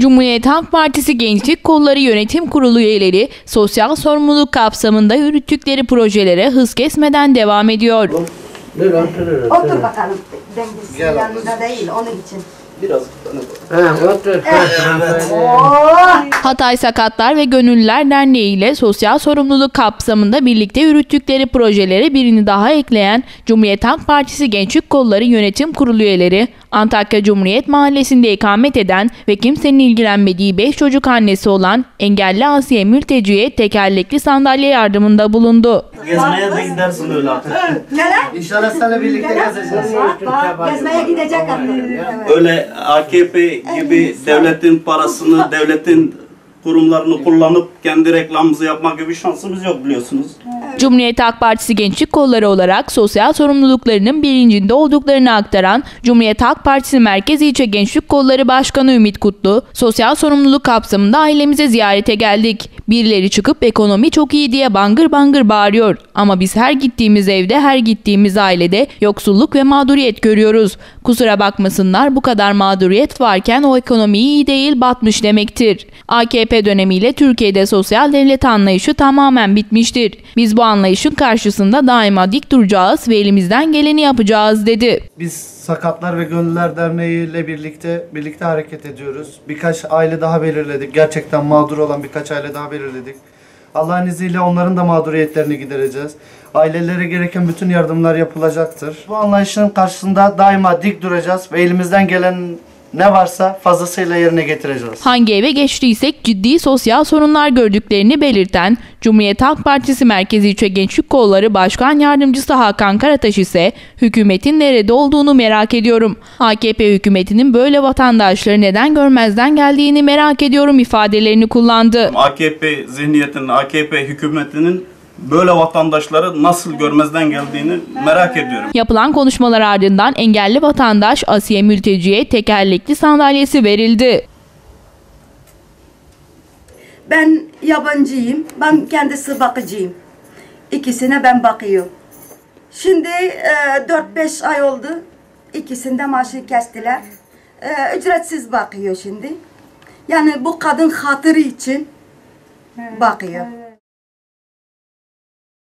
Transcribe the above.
Cumhuriyet Halk Partisi Gençlik Kolları Yönetim Kurulu üyeleri sosyal sorumluluk kapsamında yürüttükleri projelere hız kesmeden devam ediyor. Dur otur. Bakalım. Dengesi Gel yanında değil onun için. Biraz. Ha, otur. Oh! Hatay Sakatlar ve Gönüllüler Derneği ile sosyal sorumluluk kapsamında birlikte yürüttükleri projelere birini daha ekleyen Cumhuriyet Halk Partisi Gençlik Kolları Yönetim Kurulu üyeleri Antakya Cumhuriyet Mahallesi'nde ikamet eden ve kimsenin ilgilenmediği 5 çocuk annesi olan engelli Asiye Mülteci'ye tekerlekli sandalye yardımında bulundu. Gezmeye de gidersin öyle artık. Neler? İnşallah seninle birlikte gezeceğiz. Gezmeye gidecek artık. Evet. Öyle AKP gibi devletin parasını, devletin kurumlarını kullanıp kendi reklamımızı yapmak gibi şansımız yok biliyorsunuz. Cumhuriyet Halk Partisi Gençlik Kolları olarak sosyal sorumluluklarının bilincinde olduklarını aktaran Cumhuriyet Halk Partisi Merkez İlçe Gençlik Kolları Başkanı Ümit Kutlu, sosyal sorumluluk kapsamında ailemize ziyarete geldik. Birileri çıkıp ekonomi çok iyi diye bangır bangır bağırıyor. Ama biz her gittiğimiz evde, her gittiğimiz ailede yoksulluk ve mağduriyet görüyoruz. Kusura bakmasınlar bu kadar mağduriyet varken o ekonomi iyi değil batmış demektir. AKP dönemiyle Türkiye'de sosyal devlet anlayışı tamamen bitmiştir. Biz bu anlayışın karşısında daima dik duracağız ve elimizden geleni yapacağız dedi. Biz Sakatlar ve Gönüllüler Derneği ile birlikte birlikte hareket ediyoruz. Birkaç aile daha belirledik. Gerçekten mağdur olan birkaç aile daha belirledik. Allah'ın izniyle onların da mağduriyetlerini gidereceğiz. Ailelere gereken bütün yardımlar yapılacaktır. Bu anlayışın karşısında daima dik duracağız ve elimizden gelen ne varsa fazlasıyla yerine getireceğiz. Hangi eve geçtiysek ciddi sosyal sorunlar gördüklerini belirten Cumhuriyet Halk Partisi Merkez İlçe Gençlik Kolları Başkan Yardımcısı Hakan Karataş ise hükümetin nerede olduğunu merak ediyorum. AKP hükümetinin böyle vatandaşları neden görmezden geldiğini merak ediyorum ifadelerini kullandı. AKP zihniyetinin, AKP hükümetinin böyle vatandaşları nasıl görmezden geldiğini merak ediyorum. Yapılan konuşmalar ardından engelli vatandaş Asiye Mülteci'ye tekerlekli sandalyesi verildi. Ben yabancıyım. Ben kendisi bakıcıyım. İkisine ben bakıyorum. Şimdi e, 4-5 ay oldu. İkisinde maaşı kestiler. E, ücretsiz bakıyor şimdi. Yani bu kadın hatırı için bakıyor.